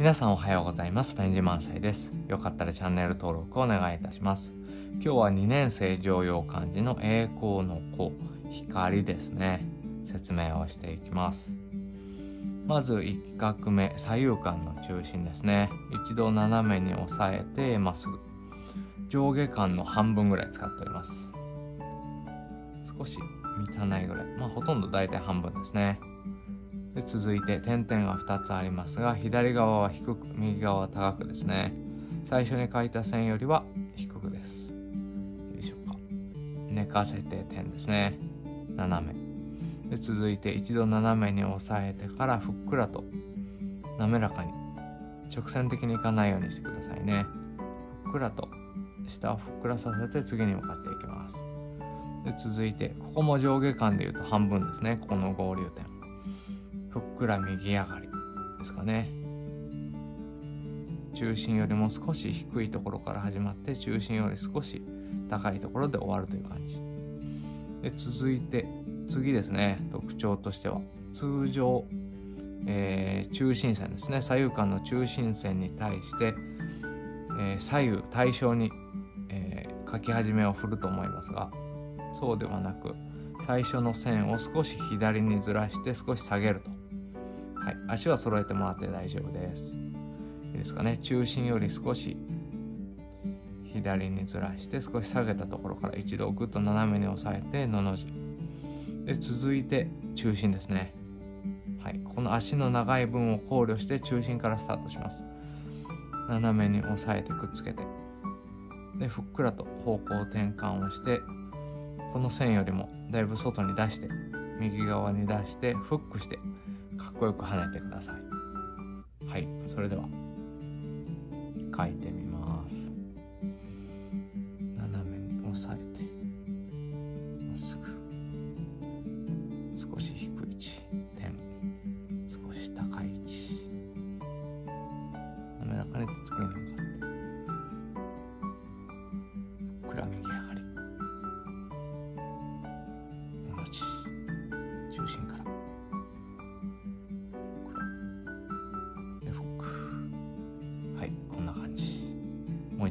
皆さんおはようございます。ペンジ満載です。よかったらチャンネル登録をお願いいたします。今日は2年生常用漢字の栄光の子、光ですね。説明をしていきます。まず1画目、左右間の中心ですね。一度斜めに押さえてまっすぐ。上下間の半分ぐらい使っております。少し満たないぐらい。まあほとんど大体半分ですね。で続いて点々が2つありますが左側は低く右側は高くですね。最初に書いた線よりは低くです。いいでしょ。うか寝かせて点ですね。斜め。で続いて一度斜めに押さえてからふっくらと滑らかに直線的にいかないようにしてくださいね。ふっくらと下をふっくらさせて次に向かっていきます。で続いてここも上下間でいうと半分ですね。ここの合流点。ふっくら右上がりですかね。中心よりも少し低いところから始まって中心より少し高いところで終わるという感じ。で続いて次ですね。特徴としては通常、えー、中心線ですね。左右間の中心線に対して、えー、左右対称に、えー、書き始めを振ると思いますがそうではなく最初の線を少し左にずらして少し下げると。はい、足は揃えてもらって大丈夫です。いいですかね。中心より少し左にずらして少し下げたところから一度ぐっと斜めに押さえてのの字。で、続いて中心ですね。はい、この足の長い分を考慮して中心からスタートします。斜めに押さえてくっつけて。で、ふっくらと方向転換をして、この線よりもだいぶ外に出して、右側に出してフックしてかっこよく跳ねてください。はいそれでは。書いてみます。斜めに押さえて。まっすぐ少し低い位置。点。少し高い位置。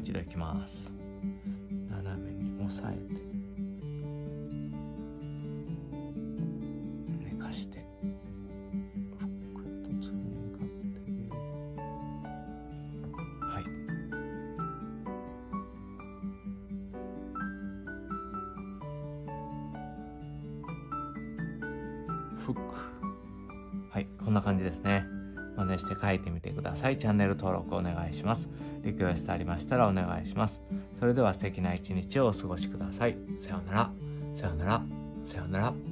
一度いきます。斜めに押さえて。寝かして。ふっくらと次に向かって。はい。フックはいこんな感じですね。真似して書いてみてください。チャンネル登録お願いします。リクエストありましたらお願いします。それでは素敵な一日をお過ごしください。さようなら。さようなら。さようなら。